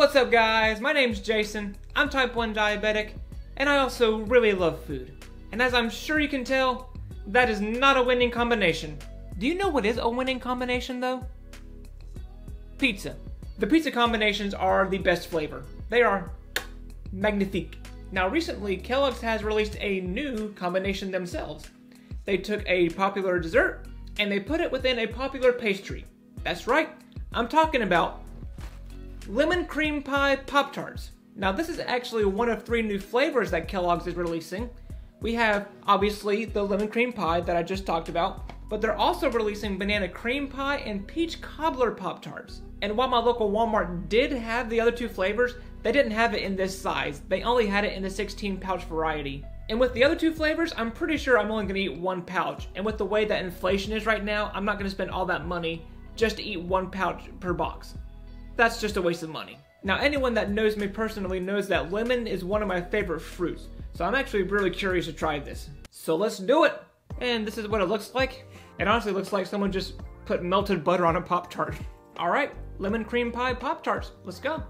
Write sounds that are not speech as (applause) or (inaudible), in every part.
What's up guys? My name's Jason. I'm type 1 diabetic and I also really love food. And as I'm sure you can tell, that is not a winning combination. Do you know what is a winning combination though? Pizza. The pizza combinations are the best flavor. They are magnifique. Now recently, Kellogg's has released a new combination themselves. They took a popular dessert and they put it within a popular pastry. That's right, I'm talking about lemon cream pie Pop Tarts. Now, this is actually one of three new flavors that Kellogg's is releasing. We have, obviously, the lemon cream pie that I just talked about, but they're also releasing banana cream pie and peach cobbler Pop Tarts. And while my local Walmart did have the other two flavors, they didn't have it in this size. They only had it in the 16 pouch variety. And with the other two flavors, I'm pretty sure I'm only gonna eat one pouch. And with the way that inflation is right now, I'm not gonna spend all that money just to eat one pouch per box that's just a waste of money. Now, anyone that knows me personally knows that lemon is one of my favorite fruits, so I'm actually really curious to try this. So let's do it! And this is what it looks like. It honestly looks like someone just put melted butter on a Pop Tart. (laughs) Alright, lemon cream pie Pop Tarts. Let's go.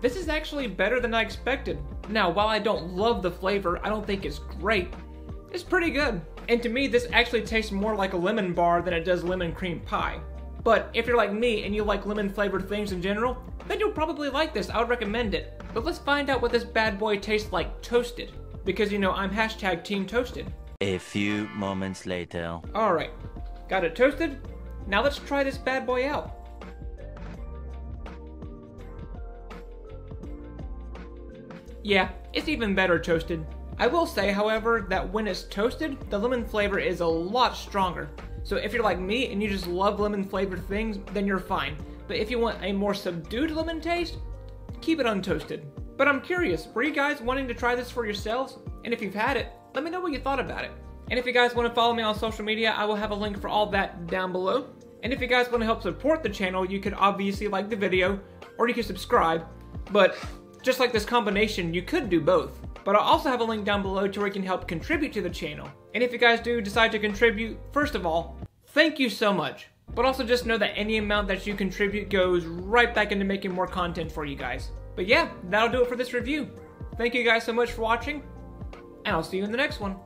This is actually better than I expected. Now, while I don't love the flavor, I don't think it's great. It's pretty good. And to me, this actually tastes more like a lemon bar than it does lemon cream pie. But if you're like me and you like lemon flavored things in general, then you'll probably like this. I would recommend it. But let's find out what this bad boy tastes like toasted. Because you know, I'm hashtag team toasted. A few moments later. Alright, got it toasted? Now let's try this bad boy out. Yeah, it's even better toasted. I will say, however, that when it's toasted, the lemon flavor is a lot stronger. So if you're like me and you just love lemon flavored things, then you're fine. But if you want a more subdued lemon taste, keep it untoasted. But I'm curious, were you guys wanting to try this for yourselves? And if you've had it, let me know what you thought about it. And if you guys want to follow me on social media, I will have a link for all that down below. And if you guys want to help support the channel, you could obviously like the video, or you could subscribe. But just like this combination, you could do both. But I'll also have a link down below to where you can help contribute to the channel. And if you guys do decide to contribute, first of all, thank you so much. But also just know that any amount that you contribute goes right back into making more content for you guys. But yeah, that'll do it for this review. Thank you guys so much for watching, and I'll see you in the next one.